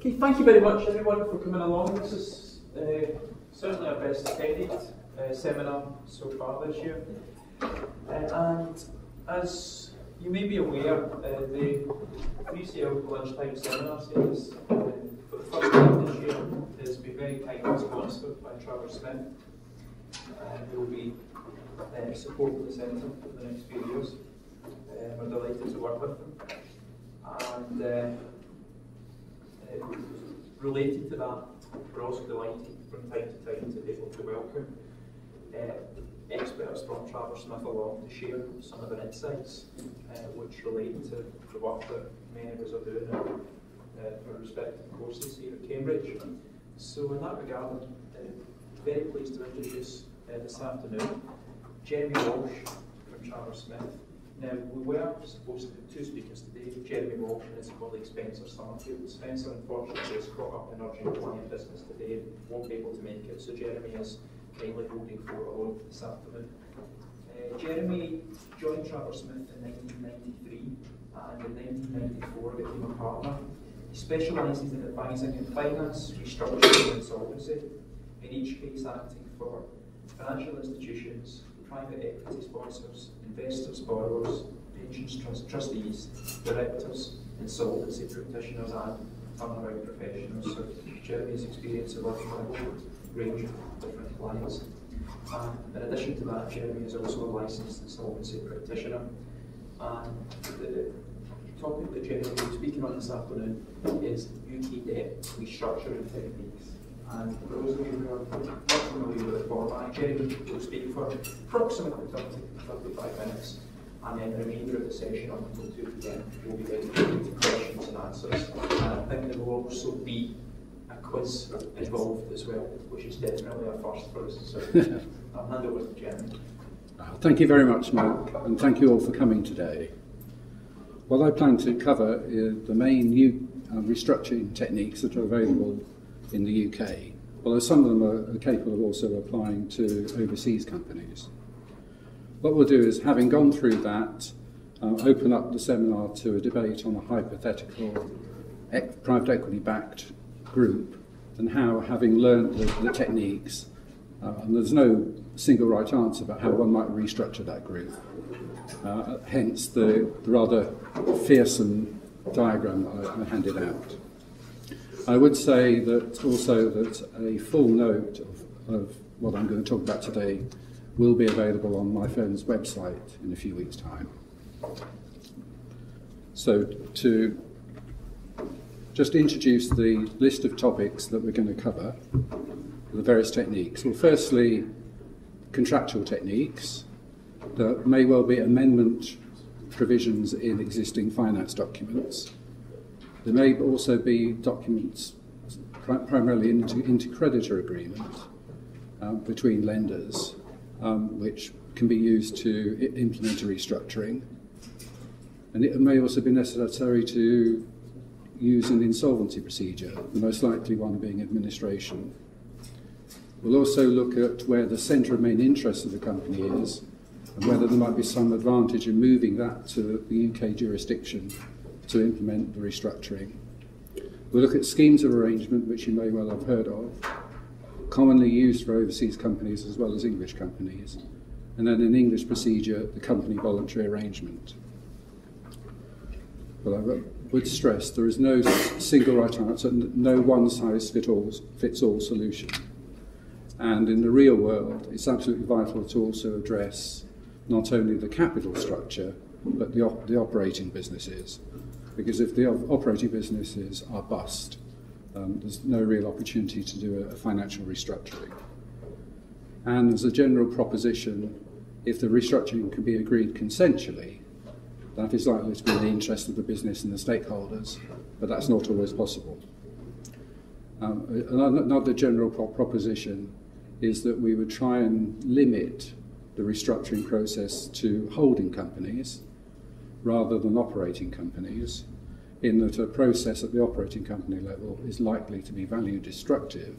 Okay, thank you very much everyone for coming along. This is uh, certainly our best attended uh, seminar so far this year. Uh, and as you may be aware, uh, the 3CL lunchtime seminar series uh, for the first time this year has been very kindly sponsored by Travers Smith. Uh, who will be supporting the centre for the next few years. We're delighted to work with them. And related to that, we're also delighted from time to time to be able to welcome uh, experts from Travers Smith along to share some of their insights uh, which relate to the work that many of us are doing in uh, our respective courses here at Cambridge. So in that regard, uh, very pleased to introduce uh, this afternoon Jeremy Walsh from Travers Smith. Now, we were supposed to have two speakers today, Jeremy Walsh and his colleague Spencer Summerfield. Spencer, unfortunately, is caught up in urgent client business today and won't be able to make it, so Jeremy is kindly holding for alone this afternoon. Uh, Jeremy joined Travers Smith in 1993 and in 1994 became a partner. He specialises in advising in finance, restructuring and solvency, in each case acting for financial institutions, private equity sponsors, investors, borrowers, pensions trust, trustees, directors, insolvency practitioners and turnaround professionals. So Jeremy's experience of working with a whole range of different clients. And in addition to that, Jeremy is also a licensed insolvency practitioner. And the topic that Jeremy will be speaking on this afternoon is UK debt restructuring techniques. And for those of you who are not familiar with the format, Jeremy will speak for approximately 30 35 minutes, and then the remainder of the session up until 2 p.m. will be dedicated to questions and answers. And I think there will also be a quiz involved as well, which is definitely a first for us. So I'll hand over to Jeremy. Thank you very much, Mark, and thank you all for coming today. What I plan to cover is the main new uh, restructuring techniques that are available in the UK, although some of them are, capable of also applying to overseas companies. What we'll do is, having gone through that, uh, open up the seminar to a debate on a hypothetical ec- private equity backed group and how, having learned the, the techniques, uh, and there's no single right answer about how one might restructure that group. Uh, hence the, the rather fearsome diagram that I handed out. I would say that also that a full note of, of what I'm going to talk about today will be available on my firm's website in a few weeks' time. So to just introduce the list of topics that we're going to cover, the various techniques. Well, firstly, contractual techniques. There may well be amendment provisions in existing finance documents. There may also be documents primarily into, intercreditor agreement uh, between lenders, um, which can be used to implement a restructuring. And it may also be necessary to use an insolvency procedure, the most likely one being administration. We'll also look at where the centre of main interest of the company is and whether there might be some advantage in moving that to the UK jurisdiction to implement the restructuring. We'll look at schemes of arrangement, which you may well have heard of, commonly used for overseas companies as well as English companies, and then an English procedure, the company voluntary arrangement. But I would stress there is no single right answer, no one size fit all, fits all solution. And in the real world, it's absolutely vital to also address not only the capital structure, but the, op- the operating businesses because if the operating businesses are bust, um, there's no real opportunity to do a, a financial restructuring. And as a general proposition, if the restructuring can be agreed consensually, that is likely to be in the interest of the business and the stakeholders, but that's not always possible. Um, another general pro- proposition is that we would try and limit the restructuring process to holding companies rather than operating companies, in that a process at the operating company level is likely to be value destructive.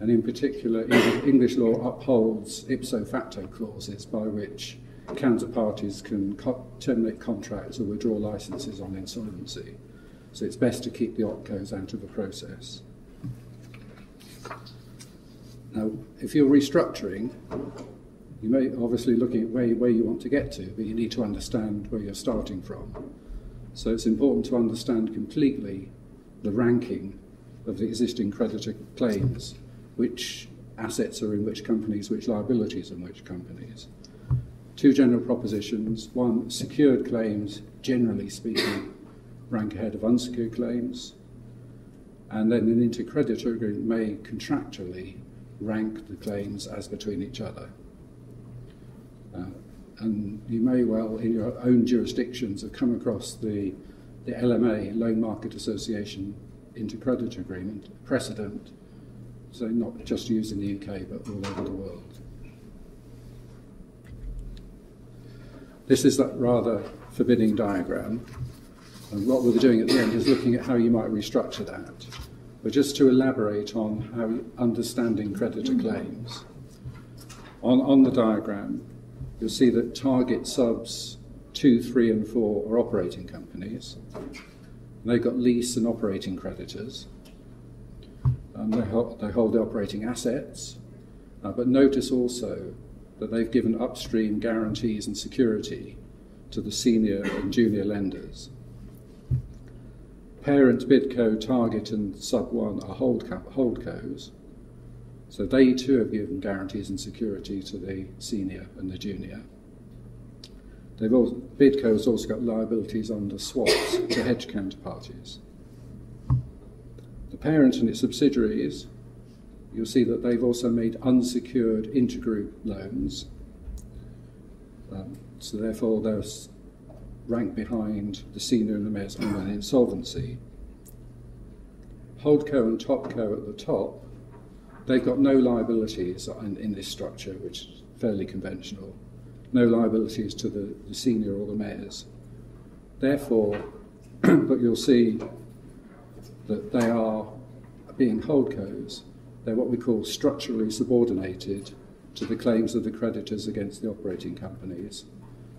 And in particular, English law upholds ipso facto clauses by which counterparties can co- terminate contracts or withdraw licenses on insolvency. So it's best to keep the opcos out of the process. Now, if you're restructuring, you may obviously looking at where, where you want to get to, but you need to understand where you're starting from. So it's important to understand completely the ranking of the existing creditor claims, which assets are in which companies, which liabilities in which companies. Two general propositions. One, secured claims, generally speaking, rank ahead of unsecured claims. And then an intercreditor agreement may contractually rank the claims as between each other. Uh, and you may well, in your own jurisdictions, have come across the, the LMA, Loan Market Association Intercreditor Agreement, precedent, so not just used in the UK but all over the world. This is that rather forbidding diagram. And what we're doing at the end is looking at how you might restructure that. But just to elaborate on how understanding creditor claims. On, on the diagram, you'll see that target subs 2, 3, and 4 are operating companies. They've got lease and operating creditors. And they, hold, they hold operating assets. Uh, but notice also that they've given upstream guarantees and security to the senior and junior lenders. Parent, Bidco, Target, and Sub 1 are hold holdcos. So they too have given guarantees and security to the senior and the junior. They've also, Bidco has also got liabilities under swaps to hedge counterparties. The parent and its subsidiaries, you'll see that they've also made unsecured intergroup loans. Um, so therefore, they're ranked behind the senior and the mezz on insolvency. Holdco and Topco at the top, they've got no liabilities in, in this structure, which is fairly conventional. No liabilities to the, the senior or the mezz. Therefore, but you'll see that they are being holdcos, they're what we call structurally subordinated to the claims of the creditors against the operating companies.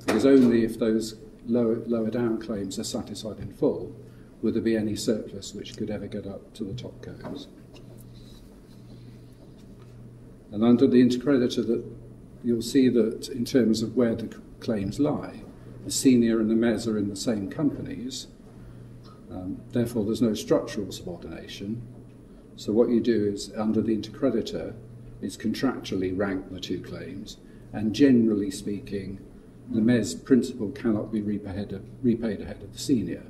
Because only if those lower, lower down claims are satisfied in full would there be any surplus which could ever get up to the topcos. And under the intercreditor, that you'll see that in terms of where the claims lie, the senior and the mezz are in the same companies. Um, therefore, there's no structural subordination. So what you do is, under the intercreditor, is contractually rank the two claims, and generally speaking, the mezz principal cannot be repaid, ahead of the senior,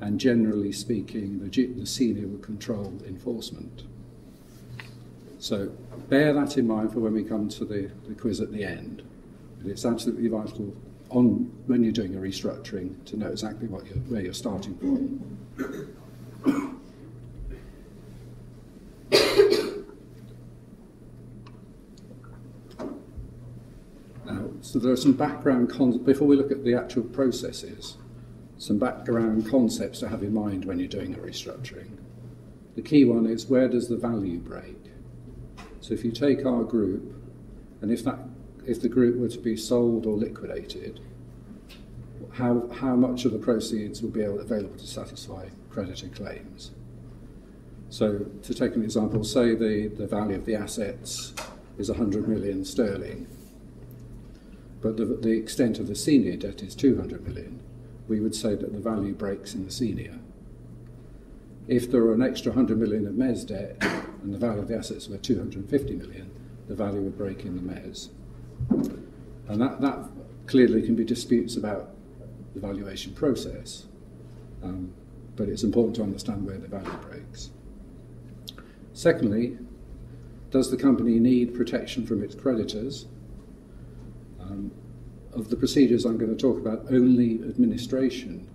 and generally speaking, the, the senior will control enforcement. So bear that in mind for when we come to the, the quiz at the end. But it's absolutely vital on when you're doing a restructuring to know exactly what you're, where you're starting from. now, so there are some background con- before we look at the actual processes. Some background concepts to have in mind when you're doing a restructuring. The key one is where does the value break? So if you take our group, and if that if the group were to be sold or liquidated, how, how much of the proceeds will be available to satisfy creditor claims? So to take an example, say the, the value of the assets is 100 million sterling, but the, the extent of the senior debt is 200 million, we would say that the value breaks in the senior. If there were an extra 100 million of mezz debt and the value of the assets were 250 million, the value would break in the mezz. And that, that clearly can be disputes about the valuation process, um, but it's important to understand where the value breaks. Secondly, does the company need protection from its creditors? Um, of the procedures I'm going to talk about, only administration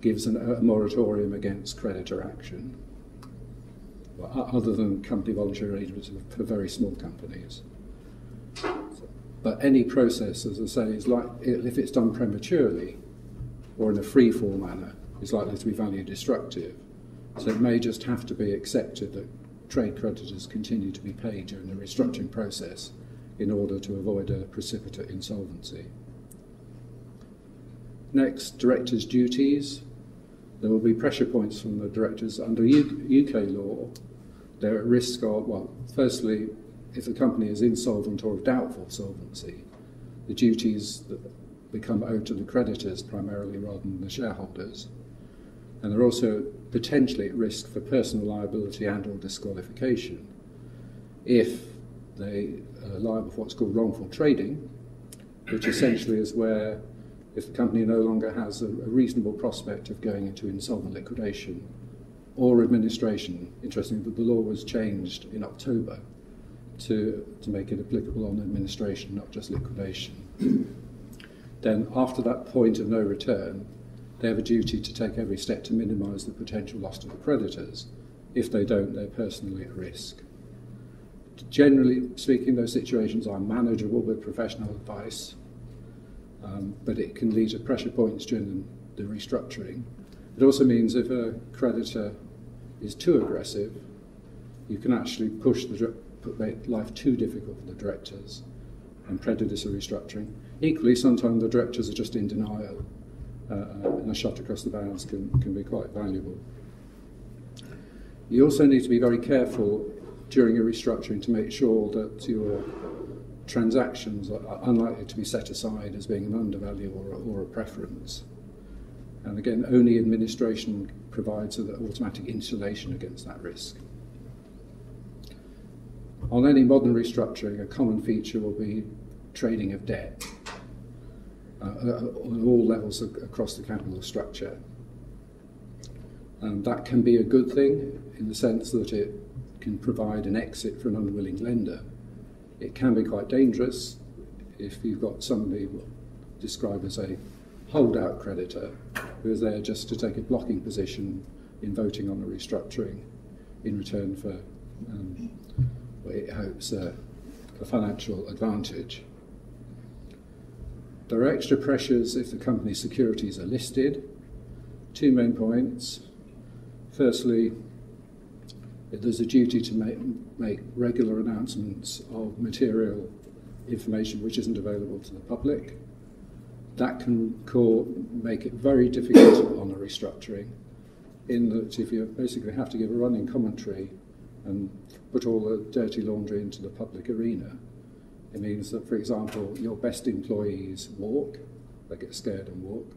gives an, a moratorium against creditor action, well, other than company voluntary arrangements for very small companies. But any process, as I say, is like if it's done prematurely or in a free fall manner, is likely to be value destructive. So it may just have to be accepted that trade creditors continue to be paid during the restructuring process in order to avoid a precipitate insolvency. Next, directors' duties. there will be pressure points from the directors under UK law. They're at risk of, well, firstly, if the company is insolvent or of doubtful solvency, the duties that become owed to the creditors primarily rather than the shareholders. And they're also potentially at risk for personal liability and or disqualification if they are liable for what's called wrongful trading, which essentially is where if the company no longer has a, a reasonable prospect of going into insolvent liquidation or administration, interestingly, the law was changed in October to, to make it applicable on administration, not just liquidation. then, after that point of no return, they have a duty to take every step to minimise the potential loss to the creditors. If they don't, they're personally at risk. Generally speaking, those situations are manageable with professional advice, um, but it can lead to pressure points during the, restructuring. It also means if a creditor is too aggressive, you can actually push the make life too difficult for the directors and prejudice a restructuring. Equally, sometimes the directors are just in denial, uh, uh, and a shot across the bows can, can be quite valuable. You also need to be very careful during a restructuring to make sure that your transactions are unlikely to be set aside as being an undervalue or a, or a preference. And again, only administration provides an automatic insulation against that risk. On any modern restructuring, a common feature will be trading of debt uh on all levels of, across the capital structure. And that can be a good thing in the sense that it can provide an exit for an unwilling lender. It can be quite dangerous if you've got somebody described as a holdout creditor who is there just to take a blocking position in voting on a restructuring in return for um, it hopes uh, a financial advantage. There are extra pressures if the company's securities are listed. Two main points. Firstly, there's a duty to make, make regular announcements of material information which isn't available to the public. That can call, make it very difficult on a restructuring, in that if you basically have to give a running commentary and put all the dirty laundry into the public arena. It means that, for example, your best employees walk, they get scared and walk,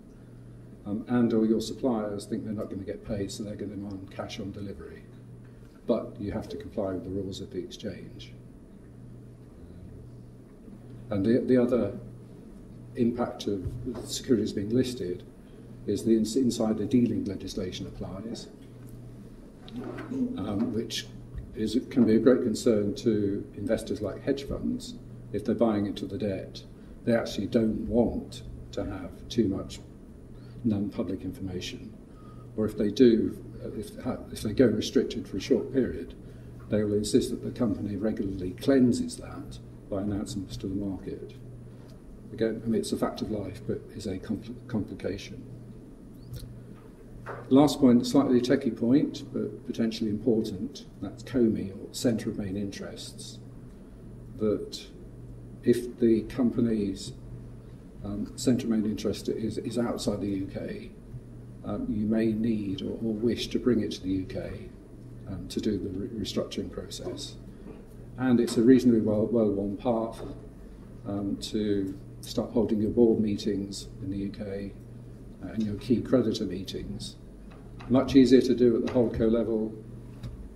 um, and or your suppliers think they're not going to get paid, so they're going to demand cash on delivery. But you have to comply with the rules of the exchange. And the, the other impact of securities being listed is the insider dealing legislation applies, um, which is, can be a great concern to investors like hedge funds if they're buying into the debt. They actually don't want to have too much non-public information, or if they do, if, if they go restricted for a short period, they will insist that the company regularly cleanses that by announcements to the market. Again, I mean, it's a fact of life, but is a compl- complication. Last point, slightly techie point, but potentially important, that's COMI, or Centre of Main Interests. That if the company's um, centre of main interest is, is outside the UK, um, you may need or, or, wish to bring it to the UK um, to do the re- restructuring process. And it's a reasonably well, well worn path um, to start holding your board meetings in the UK uh, and your key creditor meetings much easier to do at the holdco level,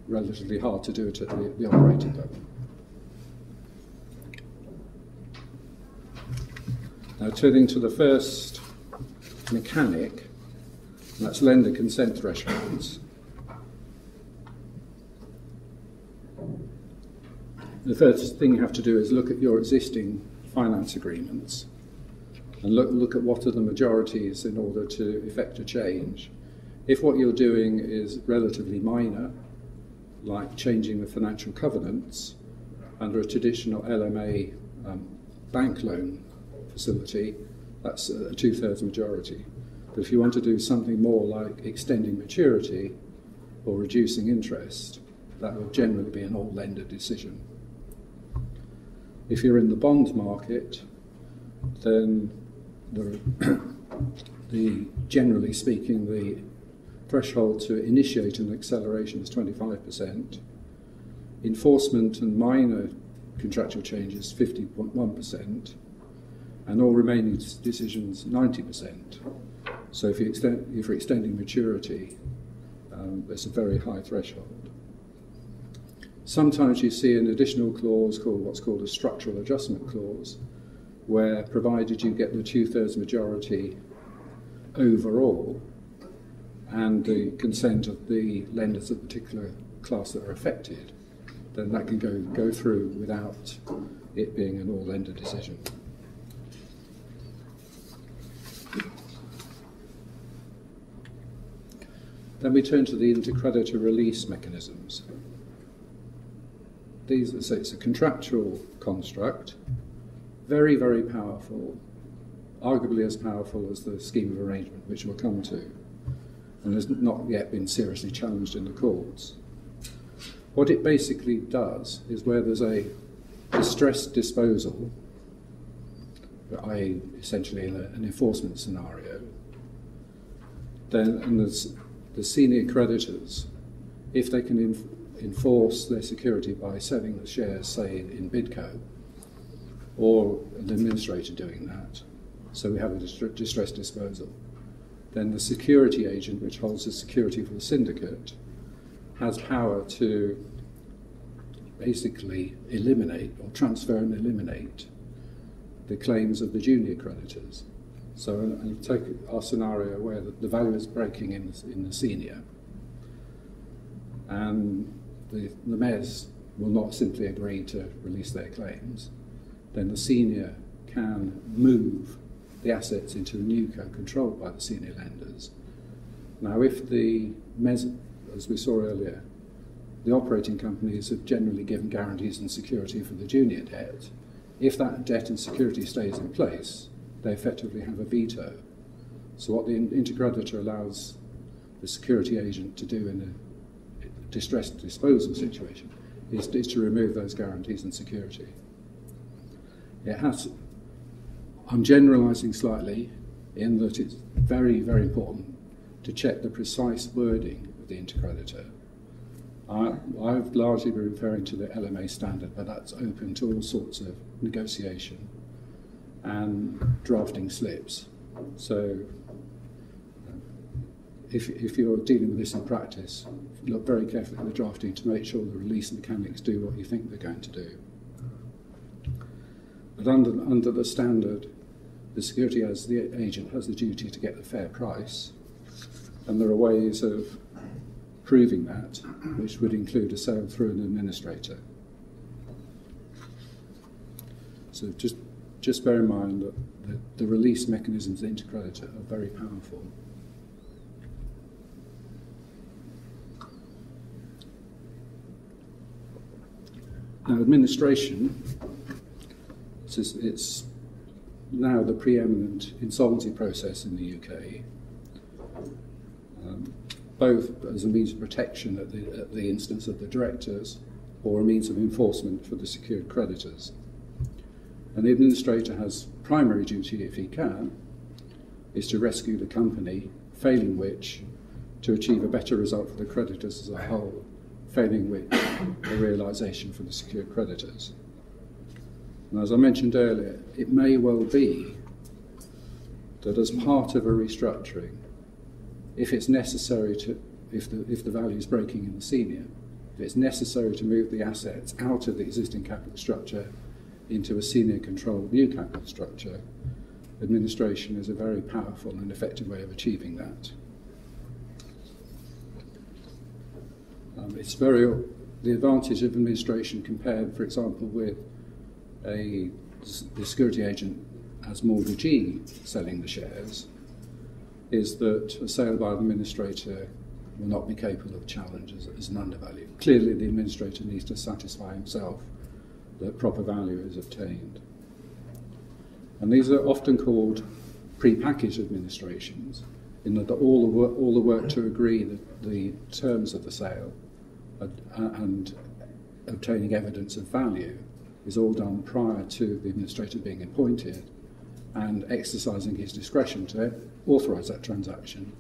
relatively hard to do it at the, the operating level. Now, turning to the first mechanic, that's lender consent thresholds. The first thing you have to do is look at your existing finance agreements and look, look at what are the majorities in order to effect a change. If what you're doing is relatively minor, like changing the financial covenants under a traditional LMA um, bank loan facility, that's a two thirds majority. But if you want to do something more like extending maturity or reducing interest, that will generally be an all lender decision. If you're in the bond market, then the, the generally speaking, the threshold to initiate an acceleration is 25%. Enforcement and minor contractual changes 50.1%, and all remaining decisions 90%. So if, you extend, if you're extending maturity, um, there's a very high threshold. Sometimes you see an additional clause called what's called a structural adjustment clause, where provided you get the two-thirds majority overall and the consent of the lenders of the particular class that are affected, then that can go, go through without it being an all lender decision. Then we turn to the intercreditor release mechanisms. These, so it's a contractual construct, very, very powerful, arguably as powerful as the scheme of arrangement, which we'll come to, and has not yet been seriously challenged in the courts. What it basically does is where there's a distressed disposal, i.e., essentially an enforcement scenario, then and there's the senior creditors, if they can inf- enforce their security by selling the shares, say, in Bidco, or an administrator doing that, so we have a dist- distressed disposal, then the security agent, which holds the security for the syndicate, has power to basically eliminate or transfer and eliminate the claims of the junior creditors. So, and take our scenario where the, the value is breaking in the, in the senior, and the, the mezz will not simply agree to release their claims, then the senior can move the assets into the newco controlled by the senior lenders. Now, if the mezz, as we saw earlier, the operating companies have generally given guarantees and security for the junior debt, if that debt and security stays in place, they effectively have a veto. So what the intercreditor allows the security agent to do in a distressed disposal situation is, is to remove those guarantees and security. It has, I'm generalising slightly in that it's very, very important to check the precise wording of the intercreditor. I, I've largely been referring to the LMA standard, but that's open to all sorts of negotiation and drafting slips. So if, if you're dealing with this in practice, look very carefully at the drafting to make sure the release mechanics do what you think they're going to do. But under, under the standard, the security as the agent has the duty to get the fair price, and there are ways of proving that, which would include a sale through an administrator. So just just bear in mind that the, the release mechanisms intercreditor are very powerful. Now, administration, it's, it's now the preeminent insolvency process in the UK, um, both as a means of protection at the, at the instance of the directors or a means of enforcement for the secured creditors. And the administrator has primary duty, if he can, is to rescue the company, failing which, to achieve a better result for the creditors as a whole, failing which, a realisation for the secured creditors. And as I mentioned earlier, it may well be that as part of a restructuring, if it's necessary to, if the, if the value is breaking in the senior, if it's necessary to move the assets out of the existing capital structure into a senior controlled new capital structure, administration is a very powerful and effective way of achieving that. Um, it's very the advantage of administration compared, for example, with a the security agent as mortgagee selling the shares, is that a sale by an administrator will not be capable of challenges as, as an undervalue. Clearly, the administrator needs to satisfy himself that proper value is obtained. And these are often called pre-packaged administrations, in that all the work, all the work to agree the, the terms of the sale and, and obtaining evidence of value is all done prior to the administrator being appointed and exercising his discretion to authorise that transaction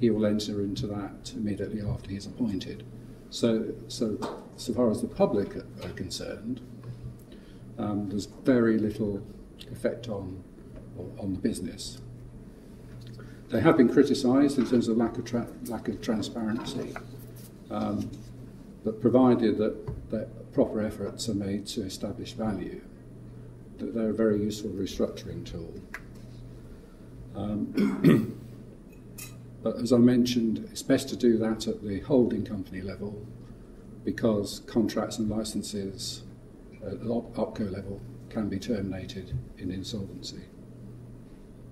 he will enter into that immediately after he's appointed. So, so, so far as the public are concerned, um, there's very little effect on, on the business. They have been criticised in terms of lack of, tra- lack of transparency, um, but provided that, that proper efforts are made to establish value, that they're a very useful restructuring tool. Um, but as I mentioned, it's best to do that at the holding company level because contracts and licenses at the OpCo level can be terminated in insolvency.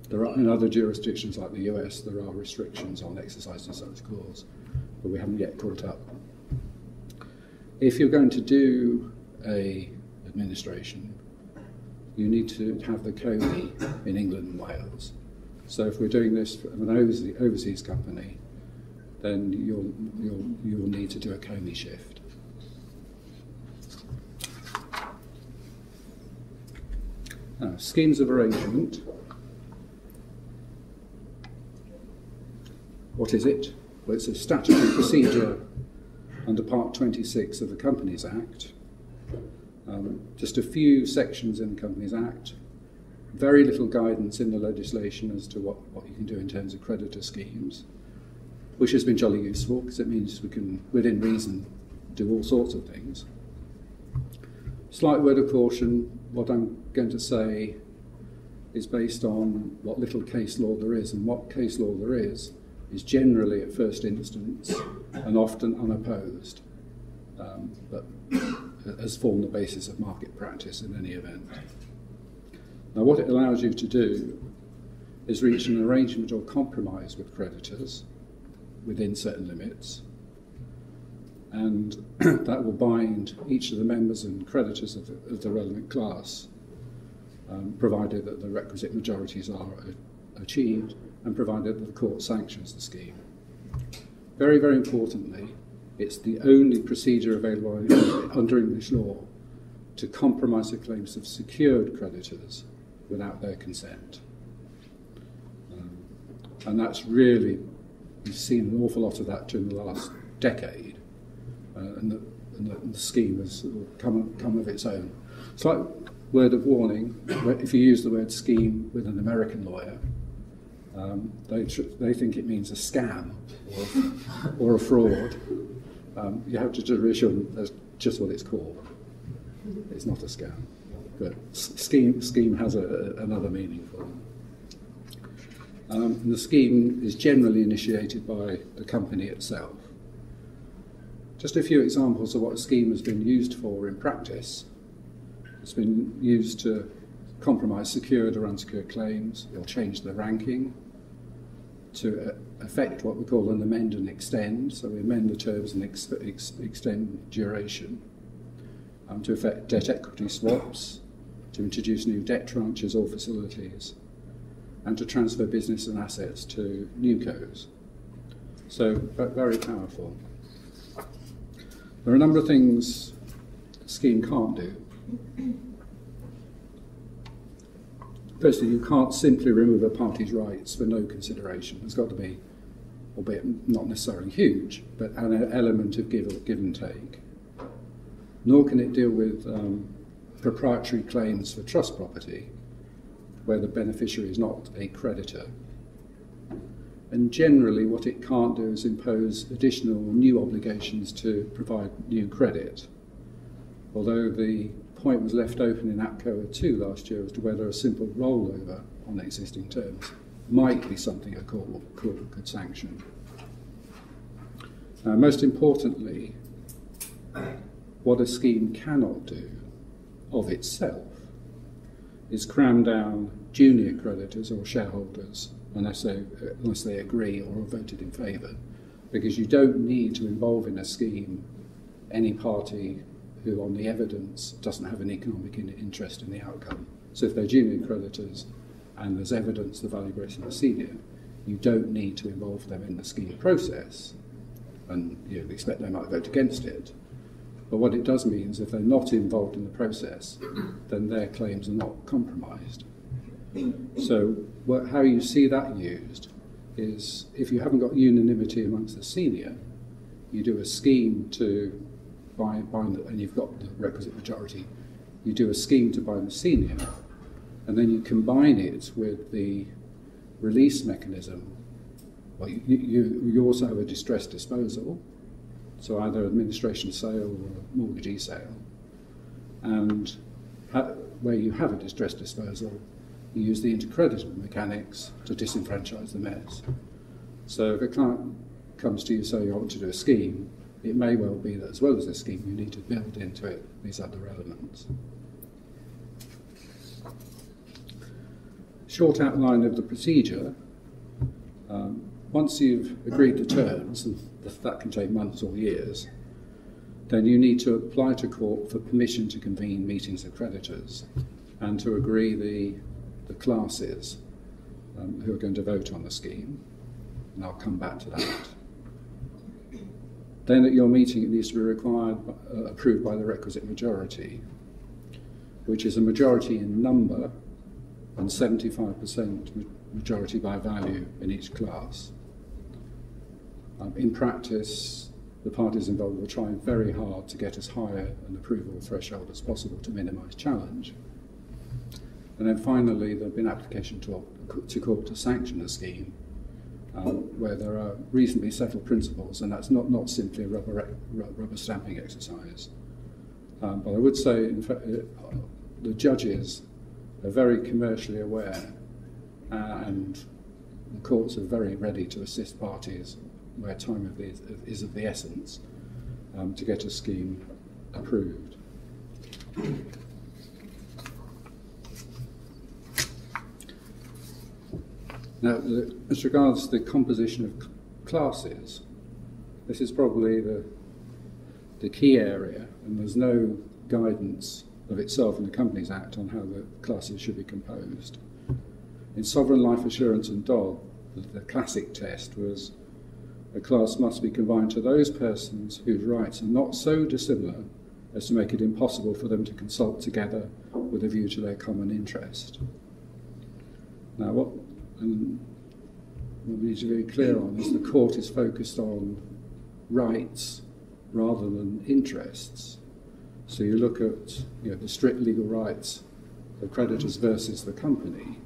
There are in other jurisdictions like the US, there are restrictions on exercising such clause, but we haven't yet caught up. If you're going to do a administration, you need to have the COMI in England and Wales. So if we're doing this for an overseas company, then you'll, you'll, you'll need to do a COMI shift. Now, schemes of arrangement. What is it? Well, it's a statutory procedure under Part 26 of the Companies Act. Um, just a few sections in the Companies Act, very little guidance in the legislation as to what, what you can do in terms of creditor schemes, which has been jolly useful because it means we can, within reason, do all sorts of things. Slight word of caution what I'm going to say is based on what little case law there is, and what case law there is is generally at first instance and often unopposed, um, but has formed the basis of market practice in any event. Now, what it allows you to do is reach an arrangement or compromise with creditors within certain limits, and that will bind each of the members and creditors of the, of the relevant class, um, provided that the requisite majorities are achieved and provided that the court sanctions the scheme. Very, very importantly, it's the only procedure available under English law to compromise the claims of secured creditors without their consent. Um, and that's really, we've seen an awful lot of that during the last decade, and, the, and, the, and, the, scheme has come, come of its own. Slight word of warning if you use the word scheme with an American lawyer, um, they, tr- they think it means a scam or, or a fraud. Um, you have to just reassure them that's just what it's called. It's not a scam. But scheme, scheme has a, another meaning for them. Um, the scheme is generally initiated by the company itself. Just a few examples of what a scheme has been used for in practice. It's been used to compromise secured or unsecured claims. It'll change the ranking to uh, affect what we call an amend and extend. So we amend the terms and ex- ex- extend duration. Um, to affect debt equity swaps, to introduce new debt tranches or facilities, and to transfer business and assets to new newcos. So very powerful. There are a number of things the scheme can't do. Firstly, you can't simply remove a party's rights for no consideration. There's got to be, albeit not necessarily huge, but an element of give, give and take. Nor can it deal with um, proprietary claims for trust property, where the beneficiary is not a creditor. And generally, what it can't do is impose additional new obligations to provide new credit. Although the point was left open in APCOA 2 last year as to whether a simple rollover on existing terms might be something a court, court could sanction. Now, most importantly, what a scheme cannot do of itself is cram down junior creditors or shareholders unless they, unless they agree or voted in favour, because you don't need to involve in a scheme any party who, on the evidence, doesn't have an economic interest in the outcome. So if they're junior creditors and there's evidence the greater is senior, you don't need to involve them in the scheme process, and you expect they might vote against it. But what it does mean is if they're not involved in the process, then their claims are not compromised. So what, how you see that used is if you haven't got unanimity amongst the senior, you do a scheme to bind, and you've got the requisite majority, you do a scheme to bind the senior, and then you combine it with the release mechanism. Well, you, you, you also have a distress disposal, so either administration sale or mortgagee sale. And ha- where you have a distress disposal, you use the intercreditor mechanics to disenfranchise the mezz. So if a client comes to you saying, I want to do a scheme, it may well be that as well as a scheme, you need to build into it these other elements. Short outline of the procedure. Um, once you've agreed the terms, and that can take months or years, then you need to apply to court for permission to convene meetings of creditors and to agree the, the classes um, who are going to vote on the scheme. And I'll come back to that. Then at your meeting, it needs to be required, uh, approved by the requisite majority, which is a majority in number and 75% majority by value in each class. Um, in practice, the parties involved will try very hard to get as high an approval threshold as possible to minimise challenge. And then finally, there have been application to, to court to sanction a scheme um, where there are reasonably settled principles, and that's not, not simply a rubber, rubber stamping exercise. Um, but I would say, in fact, uh, the judges are very commercially aware, uh, and the courts are very ready to assist parties where time of the, is of the essence um, to get a scheme approved. Now, as regards the composition of classes, this is probably the, the key area, and there's no guidance of itself in the Companies Act on how the classes should be composed. In Sovereign Life Assurance and the, the classic test was a class must be confined to those persons whose rights are not so dissimilar as to make it impossible for them to consult together with a view to their common interest. Now, what, and what we need to be very clear on is the court is focused on rights rather than interests. So you look at you know, the strict legal rights of creditors versus the company,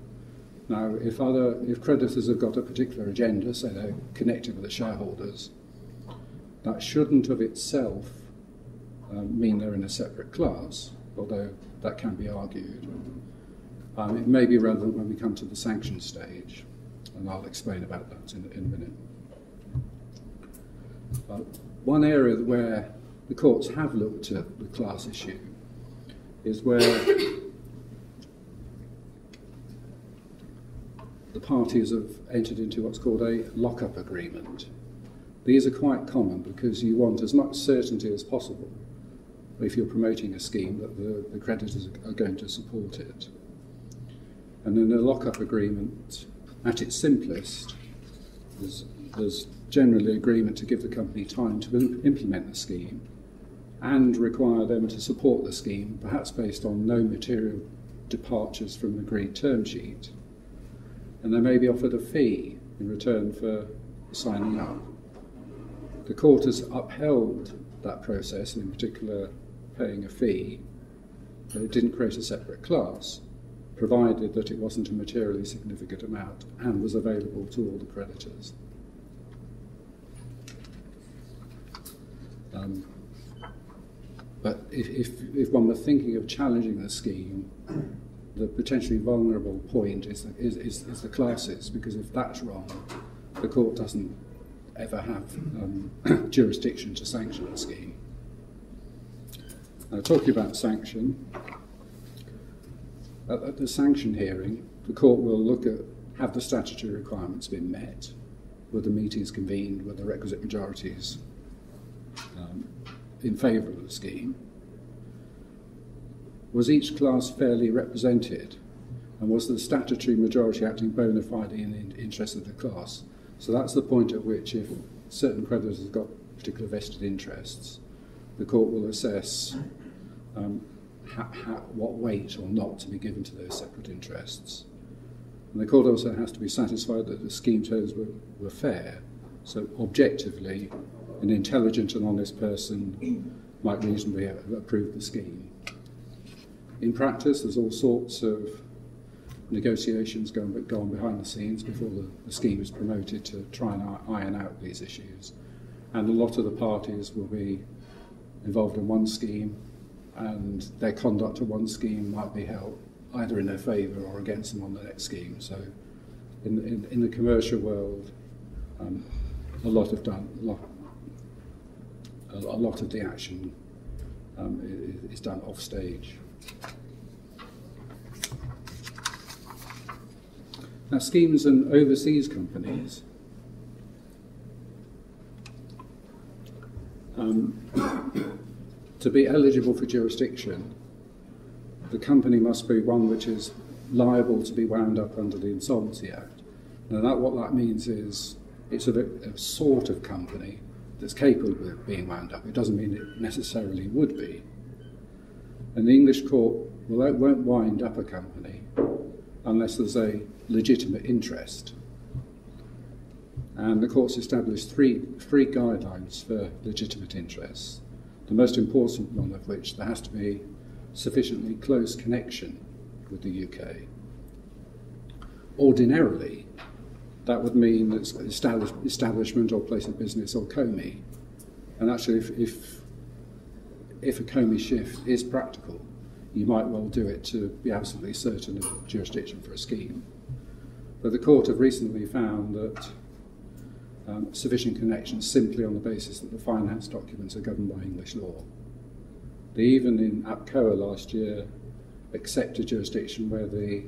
now, if other if creditors have got a particular agenda, say they're connected with the shareholders, that shouldn't of itself um, mean they're in a separate class, although that can be argued. Um, it may be relevant when we come to the sanction stage, and I'll explain about that in, in a minute. But one area where the courts have looked at the class issue is where the parties have entered into what's called a lock-up agreement. These are quite common because you want as much certainty as possible if you're promoting a scheme that the, the creditors are going to support it. And in a lock-up agreement, at its simplest, there's, there's generally agreement to give the company time to implement the scheme and require them to support the scheme, perhaps based on no material departures from the agreed term sheet and they may be offered a fee in return for signing up. The court has upheld that process, and in particular paying a fee, but it didn't create a separate class, provided that it wasn't a materially significant amount and was available to all the creditors. Um, but if, if, if one were thinking of challenging the scheme, the potentially vulnerable point is the, is, is, is the classes, because if that's wrong, the court doesn't ever have um, jurisdiction to sanction a scheme. Now, talking about sanction, at, at, the sanction hearing, the court will look at have the statutory requirements been met, were the meetings convened, were the requisite majorities um, in favour of the scheme, was each class fairly represented? And was the statutory majority acting bona fide in the interest of the class? So that's the point at which, if certain creditors have got particular vested interests, the court will assess um, ha- ha- what weight or not to be given to those separate interests. And the court also has to be satisfied that the scheme terms were, were fair. So, objectively, an intelligent and honest person might reasonably approve the scheme. In practice, there's all sorts of negotiations going, go on behind the scenes before the, the scheme is promoted to try and iron out these issues. And a lot of the parties will be involved in one scheme, and their conduct of one scheme might be held either in their favour or against them on the next scheme. So, in, in, in the commercial world, um, a lot of done, a lot, a, lot of the action um, is, is done off stage. Now, schemes and overseas companies. Um, to be eligible for jurisdiction, the company must be one which is liable to be wound up under the Insolvency Act. Now, that, what that means is it's a, a sort of company that's capable of being wound up. It doesn't mean it necessarily would be. And the English court well, won't wind up a company unless there's a legitimate interest. And the court's established three, three guidelines for legitimate interests, the most important one of which there has to be sufficiently close connection with the UK. Ordinarily, that would mean establish, establishment or place of business or COMI. And actually, if, if, if a COMI shift is practical, you might well do it to be absolutely certain of jurisdiction for a scheme. But the court have recently found that um, sufficient connections simply on the basis that the finance documents are governed by English law. They even in APCOA last year accepted jurisdiction where the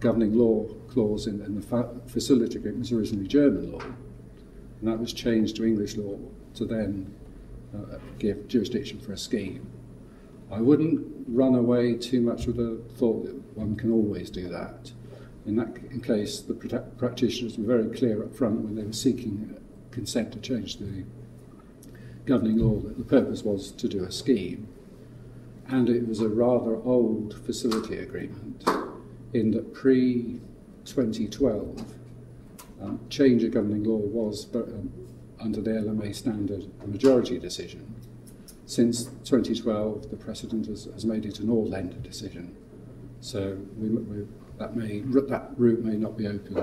governing law clause in, in the fa- facility agreement was originally German law, and that was changed to English law to then uh, give jurisdiction for a scheme. I wouldn't run away too much with the thought that one can always do that. In that case, the practitioners were very clear up front when they were seeking consent to change the governing law that the purpose was to do a scheme. And it was a rather old facility agreement in that pre 2012, um, change of governing law was um, under the LMA standard a majority decision. Since 2012, the precedent has, has made it an all lender decision. So we, we that, may, that route may not be open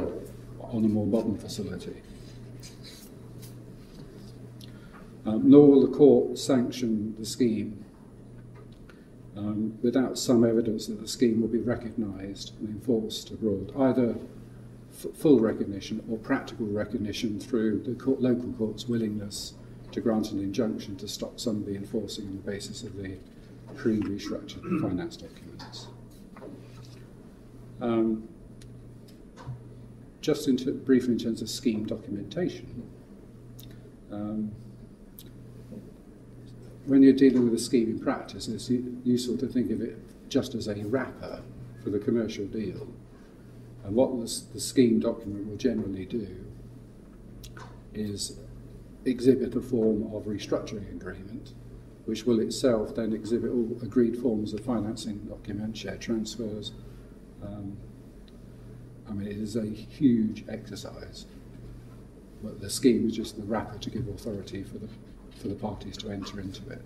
on a more modern facility. Um, nor will the court sanction the scheme um, without some evidence that the scheme will be recognised and enforced abroad, either full recognition or practical recognition through the court, local court's willingness to grant an injunction to stop somebody enforcing on the basis of the pre-restructured finance documents. Um, just into, briefly in terms of scheme documentation, um, when you're dealing with a scheme in practice, it's useful to think of it just as a wrapper for the commercial deal. And what the scheme document will generally do is exhibit a form of restructuring agreement, which will itself then exhibit all agreed forms of financing document, share transfers, I mean, it is a huge exercise. But the scheme is just the wrapper to give authority for the, for the parties to enter into it.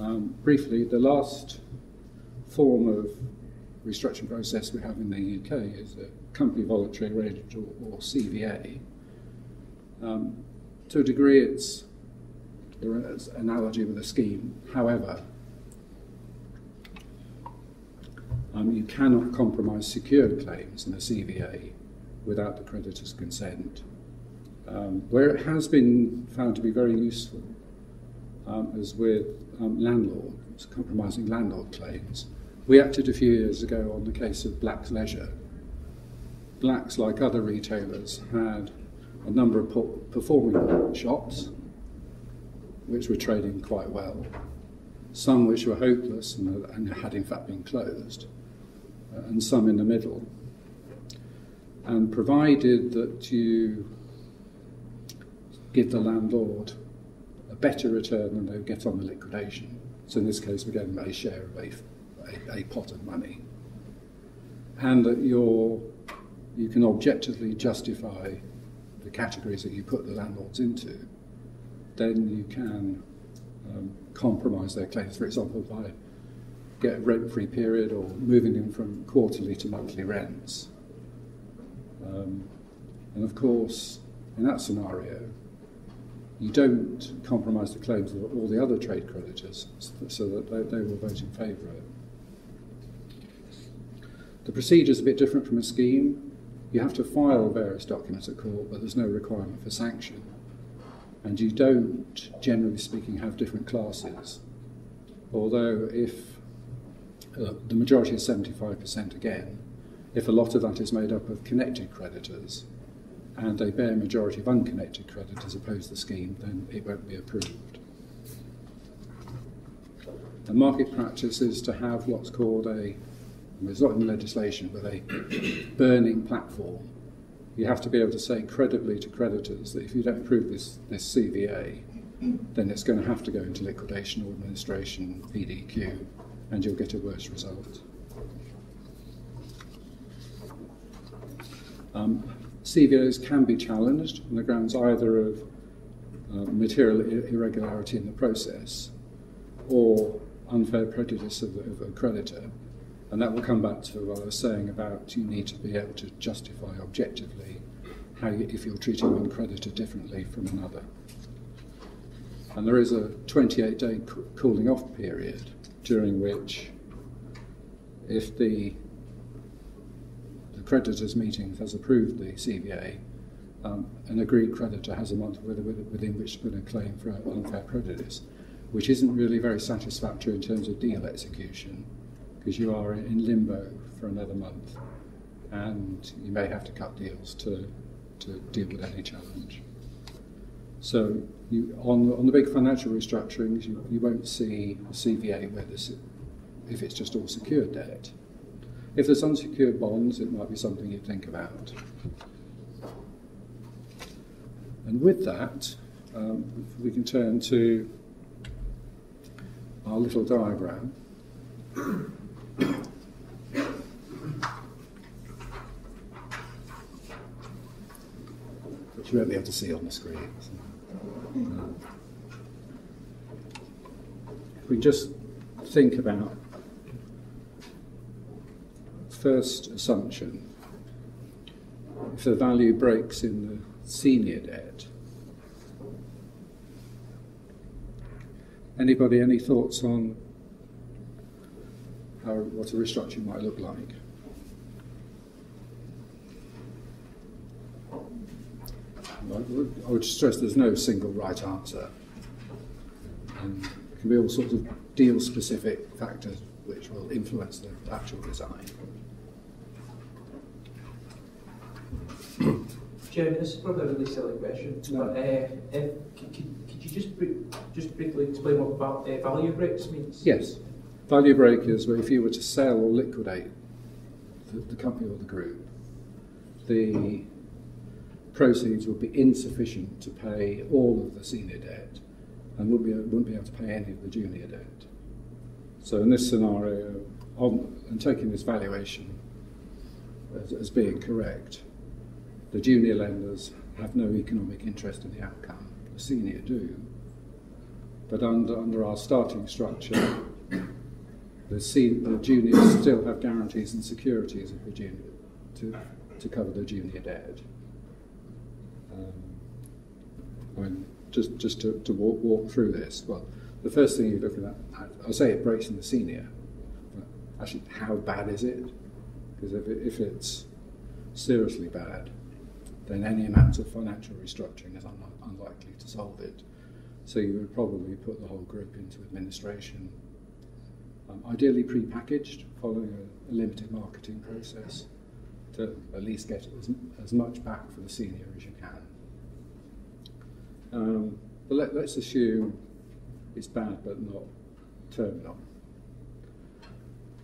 Um, briefly, the last form of restructuring process we have in the UK is a company voluntary arrangement or, or CVA. Um, to a degree, it's an analogy with a scheme. However, Um, you cannot compromise secured claims in the CVA without the creditor's consent. Um, where it has been found to be very useful um, is with um, landlords, compromising landlord claims. We acted a few years ago on the case of Black's Leisure. Blacks, like other retailers, had a number of performing shops which were trading quite well, some which were hopeless and, and had in fact been closed and some in the middle. And provided that you give the landlord a better return than they get on the liquidation, so in this case we're getting a share of a, a, a pot of money, and that you're, you can objectively justify the categories that you put the landlords into, then you can um, compromise their claims, for example, by get a rent-free period or moving in from quarterly to monthly rents. Um, and of course, in that scenario, you don't compromise the claims of all the other trade creditors so that they, they will vote in favour of it. The procedure is a bit different from a scheme. You have to file various documents at court, but there's no requirement for sanction. And you don't, generally speaking, have different classes. Although, if uh, the majority is 75% again, if a lot of that is made up of connected creditors, and a bare majority of unconnected creditors oppose the scheme, then it won't be approved. The market practice is to have what's called a, it's not in legislation, but a burning platform. You have to be able to say credibly to creditors that if you don't approve this, this CVA, then it's going to have to go into liquidation or administration, PDQ, and you'll get a worse result. Um, CVAs can be challenged on the grounds either of uh, material irregularity in the process or unfair prejudice of, of a creditor. And that will come back to what I was saying about you need to be able to justify objectively how you, if you're treating one creditor differently from another. And there is a 28 day cooling off period during which, if the the creditors' meeting has approved the CVA, um, an agreed creditor has a month within which to put a claim for unfair prejudice, which isn't really very satisfactory in terms of deal execution, because you are in limbo for another month, and you may have to cut deals to, to deal with any challenge. So you, on, on the big financial restructurings, you, you won't see a CVA where this, if it's just all secured debt. If there's unsecured bonds, it might be something you think about. And with that, um, we can turn to our little diagram. Which you won't be able to see on the screen. If we just think about first assumption, if the value breaks in the senior debt, anybody any thoughts on how, what a restructuring might look like? I would stress there's no single right answer. And there can be all sorts of deal specific factors which will influence the actual design. Jeremy, this is probably a really silly question, no. but uh, if, could, could, you just just briefly explain what val- uh, value breaks means? Yes, value break is where if you were to sell or liquidate the, the company or the group, the proceeds would be insufficient to pay all of the senior debt and wouldn't be, wouldn't be able to pay any of the junior debt. So in this scenario, on, and taking this valuation as, as being correct, the junior lenders have no economic interest in the outcome. The senior do. But under, under our starting structure, the, senior, the juniors still have guarantees and securities of the junior to, to cover the junior debt. Um, I just, just to, to walk, walk through this, well, the first thing you look at, I'll say it breaks in the senior. Actually, how bad is it? Because if, it, if it's seriously bad, then any amount of financial restructuring is un- unlikely to solve it. So you would probably put the whole group into administration, um, ideally pre-packaged, following a, a, limited marketing process to at least get as, as much back for the senior as you can. Um, but let, let's assume it's bad but not terminal.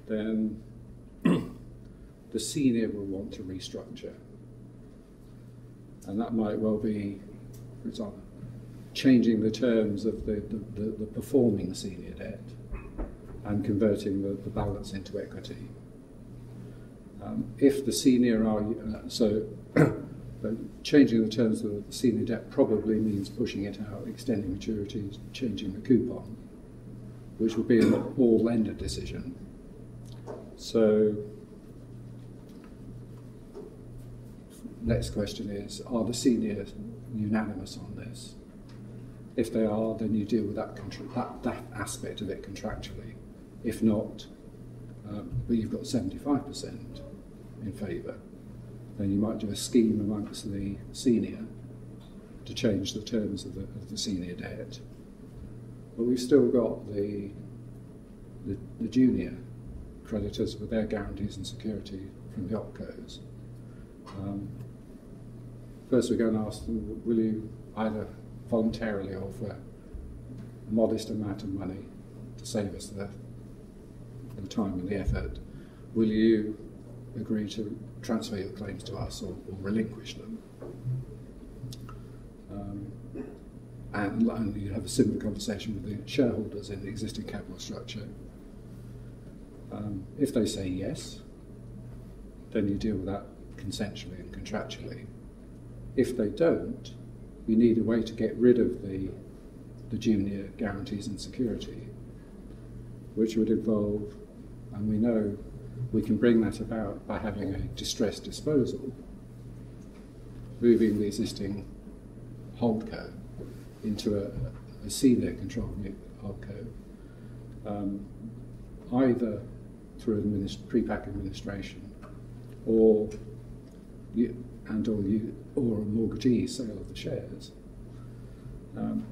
Then the senior will want to restructure and that might well be, for example, changing the terms of the, the, the, the performing senior debt and converting the, the balance into equity. Um, if the senior are, uh, so changing the terms of the senior debt probably means pushing it out, extending maturities, changing the coupon, which will be an all lender decision. So, next question is Are the seniors unanimous on this? If they are, then you deal with that, that, that aspect of it contractually. If not, um, but you've got 75% in favour, then you might do a scheme amongst the senior to change the terms of the, of the senior debt. But we've still got the, the, the junior creditors with their guarantees and security from the opcos. Um, first, we're going to ask them, will you either voluntarily offer a modest amount of money to save us the, the time and the effort? Will you agree to transfer your claims to us or, or relinquish them? Um, and, and you have a similar conversation with the shareholders in the existing capital structure. Um, if they say yes, then you deal with that consensually and contractually. If they don't, you need a way to get rid of the, the junior guarantees and security, which would involve, and we know we can bring that about by having a distressed disposal, moving the existing hold holdco into a, a senior controlled holdco, um, either through administ- pre-pack administration or and or you or a mortgagee sale of the shares. Um,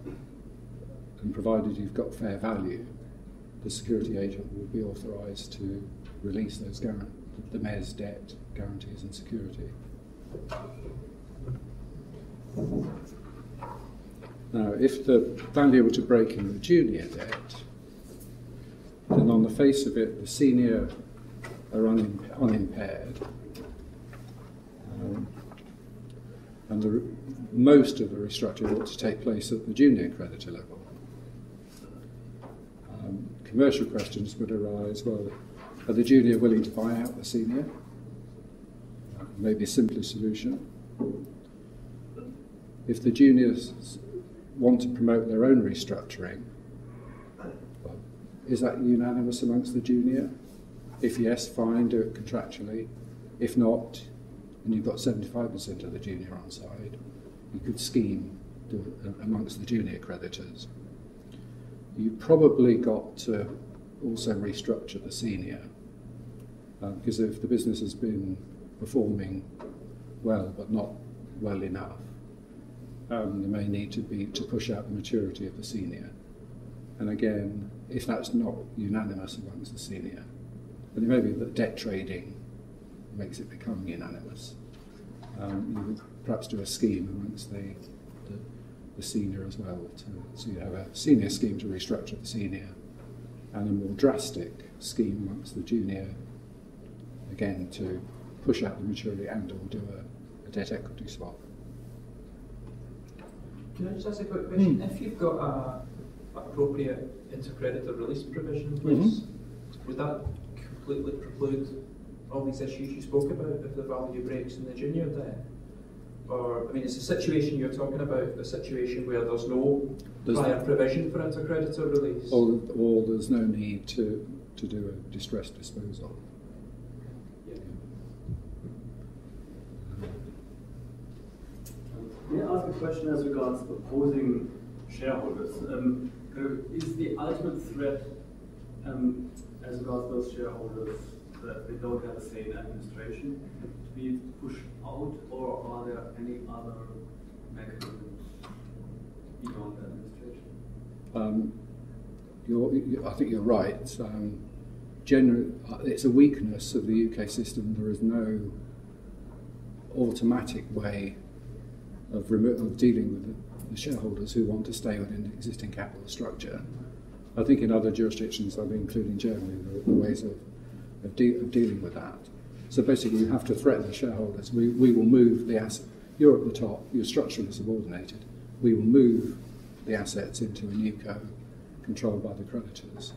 and provided you've got fair value, the security agent will be authorised to release those the mezz debt guarantees and security. Now, if the value were to break in the junior debt, then on the face of it, the senior are unimpaired. Um, and the, most of the restructuring ought to take place at the junior creditor level. Um, commercial questions would arise well, are the junior willing to buy out the senior? Maybe a simpler solution. If the juniors want to promote their own restructuring, is that unanimous amongst the junior? If yes, fine, do it contractually. If not, and you've got 75% of the junior on side, you could scheme amongst the junior creditors. You've probably got to also restructure the senior because if the business has been performing well but not well enough, um, there may need to be to push out the maturity of the senior. And again, if that's not unanimous amongst the senior, then it may be that debt trading makes it become unanimous. Um, you would perhaps do a scheme amongst the, the, the senior as well. To, so you have a senior scheme to restructure the senior and a more drastic scheme amongst the junior, again to push out the maturity and or do a, a debt equity swap. Can I just ask a quick question? Mm. If you've got a appropriate intercreditor release provision in place, mm-hmm. would that completely preclude all these issues you spoke about if the value breaks in the junior debt? Or, I mean, it's a situation you're talking about, a situation where there's no there's prior provision for intercreditor release. Or, or there's no need to, to do a distressed disposal. Yeah. May I ask a question as regards opposing shareholders? Um, is the ultimate threat um, as regards those shareholders that they don't have a say in administration to be pushed out, or are there any other mechanisms beyond administration? Um, you're, I think you're right. Um, generally, uh, it's a weakness of the UK system. There is no automatic way of, of dealing with the, the shareholders who want to stay within the existing capital structure. I think in other jurisdictions, I mean, including Germany, there are ways of of, de- of dealing with that. So basically, you have to threaten the shareholders. We, we will move the asset. You're at the top. You're structurally subordinated. We will move the assets into a newco controlled by the creditors.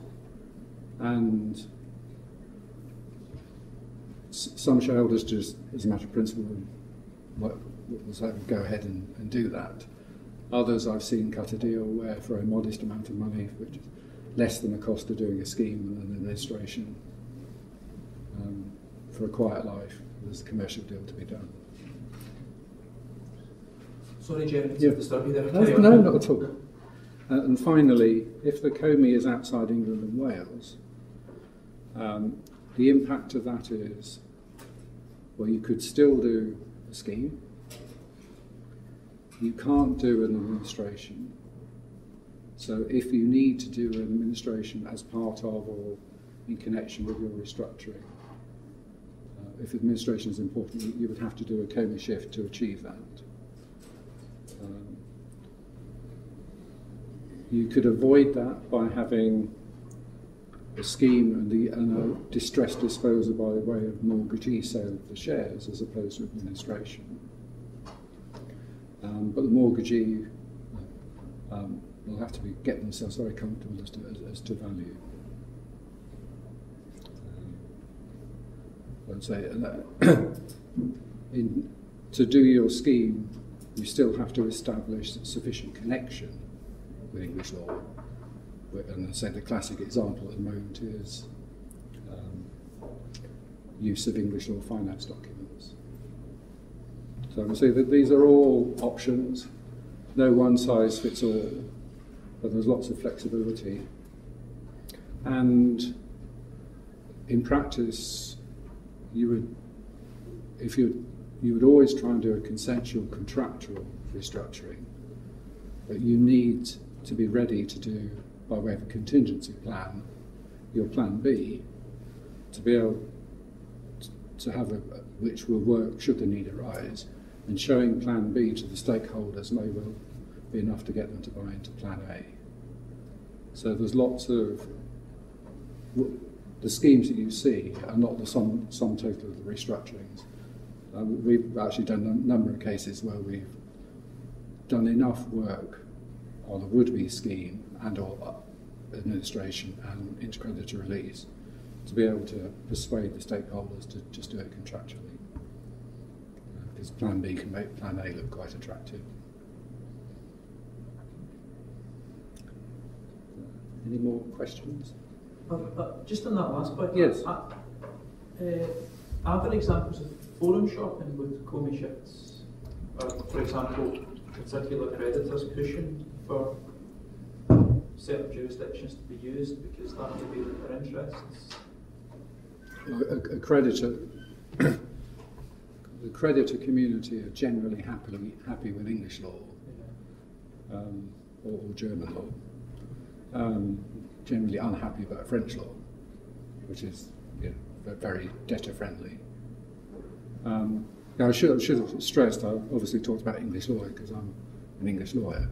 and some shareholders just, as a matter of principle, will will say, go ahead and, and do that. Others I've seen cut a deal where for a modest amount of money, which is less than the cost of doing a scheme and an administration, um, for a quiet life, there's a commercial deal to be done. Sorry, Jeremy, Yeah. to you there. No, no, not at all. Uh, and finally, if the COMI is outside England and Wales, um, the impact of that is, well, you could still do scheme. You can't do an administration. So if you need to do an administration as part of or in connection with your restructuring, uh, if administration is important, you, you would have to do a COMI shift to achieve that. Um, you could avoid that by having a scheme and, the, and a distress disposal by way of mortgagee sale of the shares as opposed to administration. Um, but the mortgagee um, will have to be, get themselves very comfortable as to, as, as to value. Um, I'd say uh, in, to do your scheme, you still have to establish sufficient connection with English law. And I say the classic example at the moment is um, use of English law finance documents. So would say that these are all options. No one size fits all, but there's lots of flexibility. And in practice, you would, if you you would always try and do a consensual contractual restructuring, but you need to be ready to do, by way of a contingency plan, your plan B, to be able to have a, which will work should the need arise, and showing plan B to the stakeholders may well be enough to get them to buy into plan A. So there's lots of the schemes that you see are not the sum, sum total of the restructurings. Uh, we've actually done a number of cases where we've done enough work on a would-be scheme and or administration and intercreditor release to be able to persuade the stakeholders to just do it contractually. Because uh, Plan B can make Plan A look quite attractive. Any more questions? Uh, uh, just on that last point, Yes. uh, uh, are there examples of forum shopping with COMI shifts? For example, particular creditors cushion for certain jurisdictions to be used because that would be in their interests? A, a creditor, the creditor community are generally happily happy with English law um, or, or German law. Um, generally unhappy about French law, which is you know, very debtor friendly. Um, now I should, should have stressed, I obviously talked about English law because I'm an English lawyer,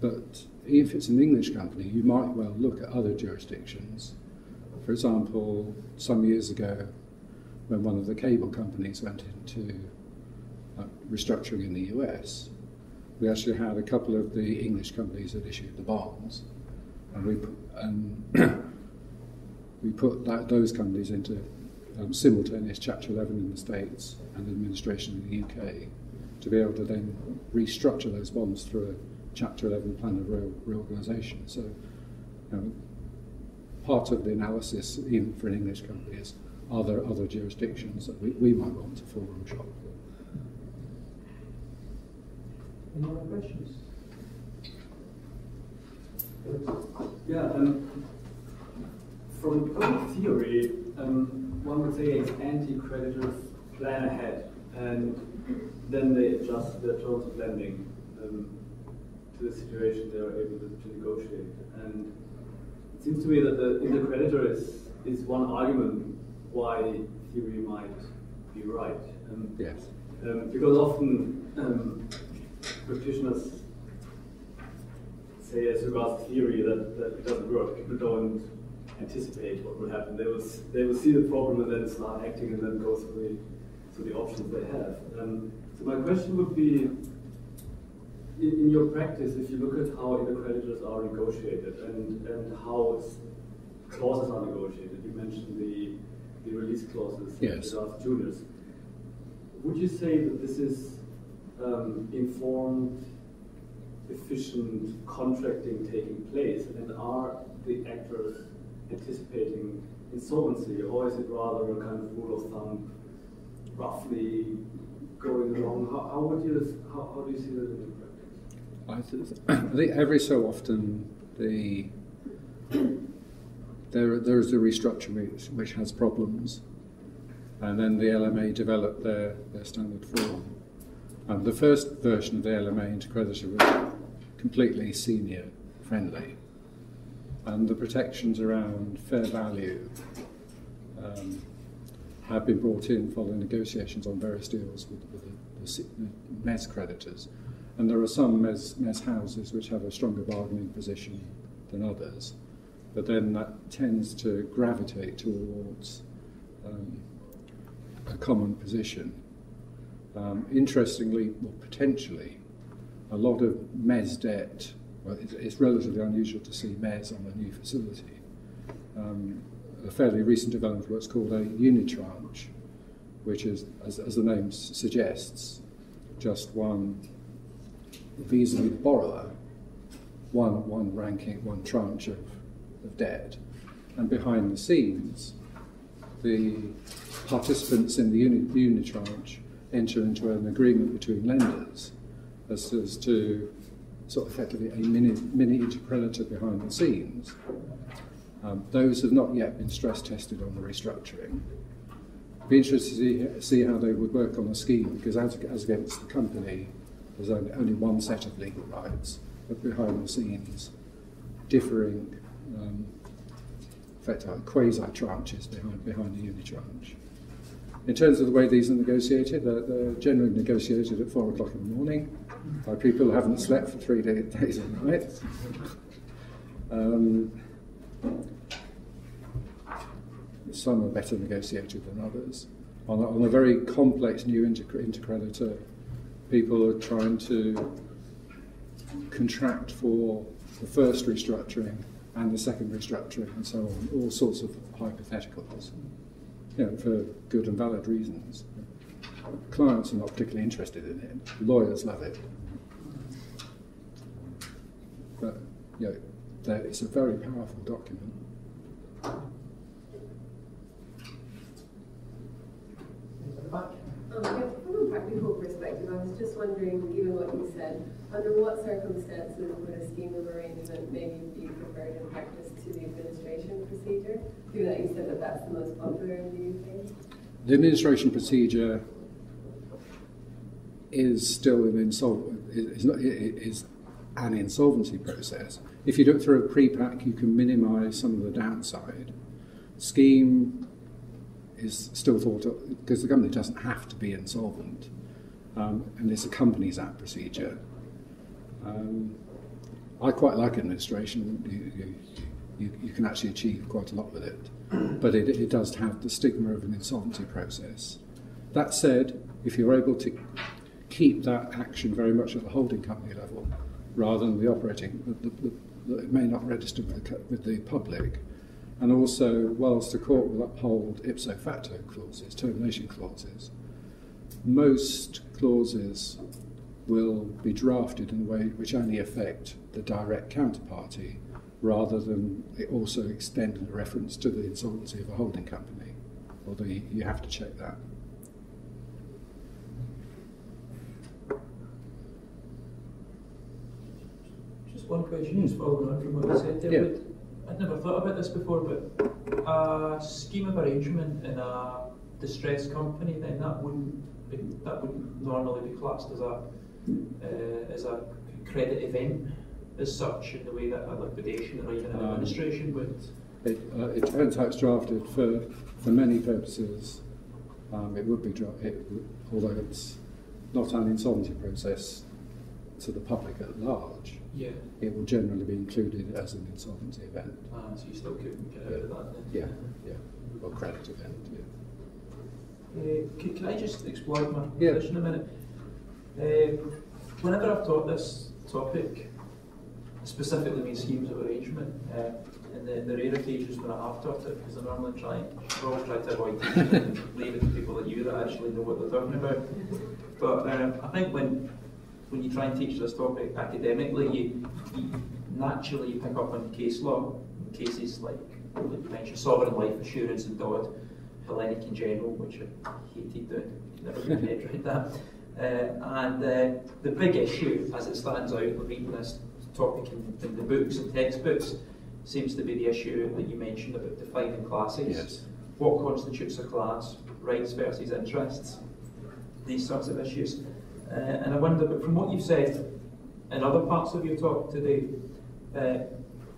but if it's an English company, you might well look at other jurisdictions. For example, some years ago, when one of the cable companies went into uh, restructuring in the US, we actually had a couple of the English companies that issued the bonds, and we and we put that, those companies into um, simultaneous Chapter 11 in the States and administration in the UK to be able to then restructure those bonds through a Chapter 11 plan of re- reorganisation. So, you know, part of the analysis, even for an English company, is are there other jurisdictions that we, we might want to forum shop? Any other questions? Yeah, um, from public theory, um, one would say it's anti-creditors plan ahead, and then they adjust their terms of lending um, to the situation they are able to, to negotiate. And it seems to me that the intercreditor is, is one argument why theory might be right. Um, Yes. um, because often um, practitioners say, as regards theory, that, that it doesn't work. People don't anticipate what will happen. They will, they will see the problem and then start acting and then go through the, through the options they have. Um, so my question would be, in, in your practice, if you look at how intercreditors are negotiated and, and how clauses are negotiated. You mentioned the, the release clauses yes. with juniors. Would you say that this is um, informed, efficient contracting taking place, and are the actors anticipating insolvency, or is it rather a kind of rule of thumb, roughly going along? How, how would you how, how do you see that in practice? I, th- I think every so often the there there is a restructure which, which has problems, and then the LMA develop their, their standard form. And the first version of the LMA intercreditor was completely senior friendly, and the protections around fair value um, have been brought in following negotiations on various deals with, with the, the, the creditors. And there are some mezz, houses which have a stronger bargaining position than others, but then that tends to gravitate towards um, a common position. Um, interestingly, or potentially, a lot of mezz debt, well, it's, it's, relatively unusual to see mezz on a new facility. Um, a fairly recent development, what's called a unitranche, which is, as, as the name suggests, just one vis-a-vis the borrower, one, one ranking, one tranche of, of debt, and behind the scenes, the participants in the unit, unitranche enter into an agreement between lenders as, as to sort of effectively a mini, mini intercreditor behind the scenes. Um, those have not yet been stress tested on the restructuring. Be interested to see, see how they would work on the scheme because as, as against the company, there's only, one set of legal rights, but behind the scenes, differing um, fact, quasi tranches behind, behind the unitranche. In terms of the way these are negotiated, they're, they're generally negotiated at four o'clock in the morning by people who haven't slept for three day, days and nights. Um, some are better negotiated than others. On a, on a very complex new inter- intercreditor, people are trying to contract for the first restructuring and the second restructuring and so on, all sorts of hypotheticals, you know, for good and valid reasons. Clients are not particularly interested in it. Lawyers love it. But, you know, it's a very powerful document. Um, yeah, was just wondering, given what you said, under what circumstances would a scheme of arrangement maybe be preferred in practice to the administration procedure? Given that you said that that's the most popular in the UK. The administration procedure is still an insol- is, not, is an insolvency process. If you do it through a pre-pack, you can minimise some of the downside. Scheme is still thought of because the company doesn't have to be insolvent, um, and it's a Companies Act procedure. Um, I quite like administration. You, you, you, can actually achieve quite a lot with it, but it, it does have the stigma of an insolvency process. That said, if you're able to keep that action very much at the holding company level rather than the operating, the, the, the, it may not register with the, with the public and also, whilst the court will uphold ipso facto clauses, termination clauses, most clauses will be drafted in a way which only affect the direct counterparty rather than it also extend a reference to the insolvency of a holding company. Although you, have to check that. Just one question, just following on from what you said there. Yeah. I'd never thought about this before, but a scheme of arrangement in a distressed company, then that wouldn't that wouldn't normally be classed as a uh, as a credit event as such in the way that a liquidation or even an um, administration would. It, uh, it depends how it's drafted. For for many purposes, um, it would be drafted, although it's not an insolvency process to the public at large yeah. it will generally be included as an insolvency event. Ah, so you still couldn't get out of that then? Yeah, yeah, or credit event, yeah. Uh, can, can, I just explore my yeah. position a minute? Uh, whenever I've taught this topic, specifically in schemes of arrangement, uh, in the, the rare occasions when I have taught it, because I normally try, I always try to avoid teaching and leave it to people like you that actually know what they're talking about. But um, I think when when you try and teach this topic academically, you, you naturally you pick up on case law, cases like, like you mentioned, sovereign life assurance and Dodd, Hellenic and General, which I hated doing, never really around that. Uh, and uh, the big issue, as it stands out, reading this topic in, in, the books and textbooks, seems to be the issue that you mentioned about defining classes. Yes. What constitutes a class, rights versus interests, these sorts of issues. Uh, and I wonder, but from what you've said in other parts of your talk today, uh,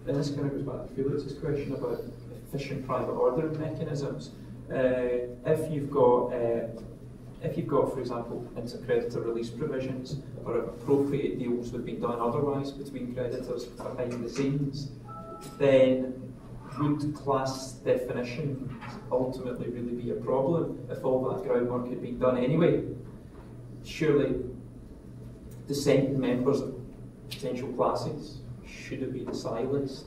and this kind of goes back to Felix's question about efficient private ordering mechanisms. Uh, if you've got, uh, if you've got, for example, inter-creditor release provisions, or appropriate deals have been done otherwise between creditors behind the scenes, then would class definition ultimately really be a problem if all that groundwork had been done anyway? surely dissenting members of potential classes should have been silenced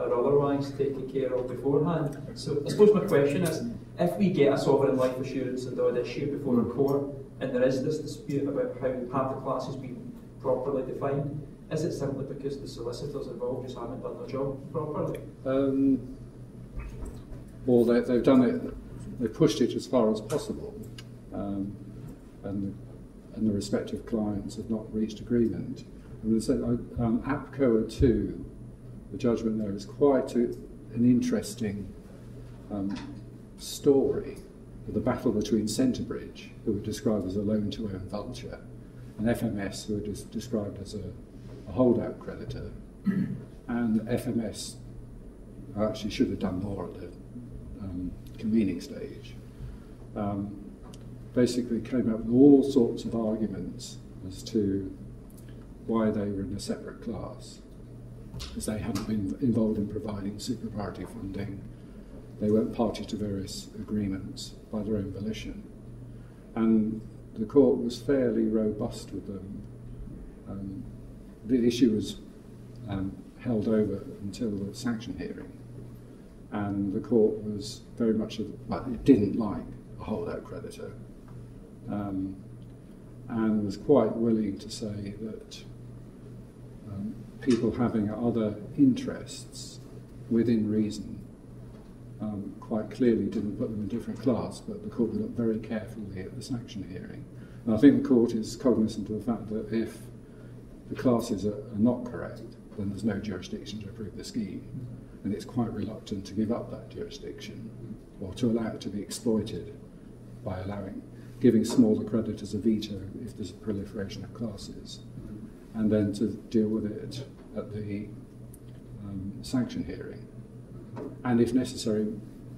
or otherwise taken care of beforehand. So I suppose my question is, if we get a sovereign life assurance and Dodd issue before a court, and there is this dispute about how have the classes been properly defined, is it simply because the solicitors involved just haven't done their job properly? Um, well, they, have done it, they've pushed it as far as possible. Um, and and the respective clients have not reached agreement. And say, um, APCOA 2, the judgment there is quite a, an interesting um, story of the battle between Centerbridge, who were described as a loan to own vulture, and FMS, who were des- described as a, a holdout creditor. and FMS actually should have done more at the um, convening stage. Um, basically came up with all sorts of arguments as to why they were in a separate class. Because they hadn't been involved in providing super priority funding, they weren't party to various agreements by their own volition. And the court was fairly robust with them. Um, the issue was um, held over until the sanction hearing. And the court was very much, well, it didn't like a holdout creditor um, and was quite willing to say that um, people having other interests within reason um, quite clearly didn't put them in a different class, but the court looked very carefully at the sanction hearing. And I think the court is cognizant of the fact that if the classes are, are not correct, then there's no jurisdiction to approve the scheme. And it's quite reluctant to give up that jurisdiction or to allow it to be exploited by allowing giving smaller creditors a veto if there's a proliferation of classes, and then to deal with it at the um, sanction hearing, and if necessary,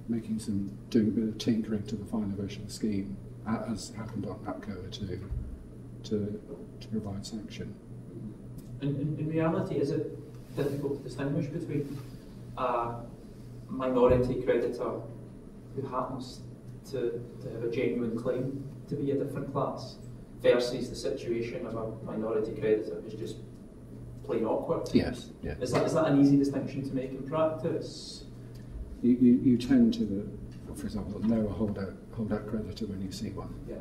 making some doing a bit of tinkering to the final version of the scheme, as happened on APCOA to to to provide sanction. In, in, reality, is it difficult to distinguish between a minority creditor who happens to, to have a genuine claim to be a different class versus the situation of a minority creditor who's just plain awkward. Yes. Yeah. Is that, is that an easy distinction to make in practice? You, you, you tend to, for example, know a holdout, holdout creditor when you see one. Yeah.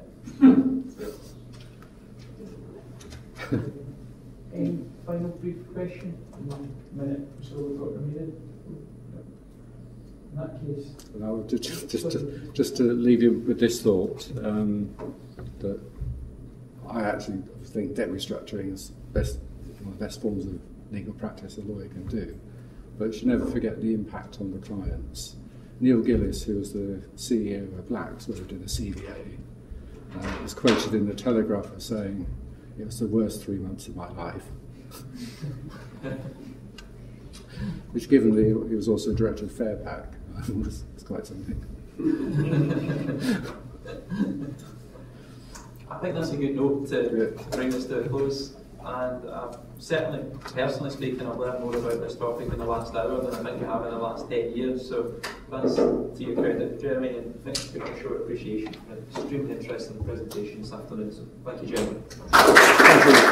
Any final brief question? One minute or so we've got remaining in that case. Well, just, just, to, just to leave you with this thought um, that I actually think debt restructuring is best, one of the best forms of legal practice a lawyer can do. But you should never forget the impact on the clients. Neil Gillis, who was the CEO of Blacks, where we did a CVA, uh, was quoted in the Telegraph as saying, it was the worst three months of my life. Which, given that he was also director of Fairback, it's quite something. I think that's a good note to bring us to a close. And uh, certainly, personally speaking, I've learned more about this topic in the last hour than I think I have in the last 10 years. So thanks to your credit, Jeremy, and thanks for your short appreciation for an extremely interesting presentation this afternoon. So thank you, Jeremy. Thank you.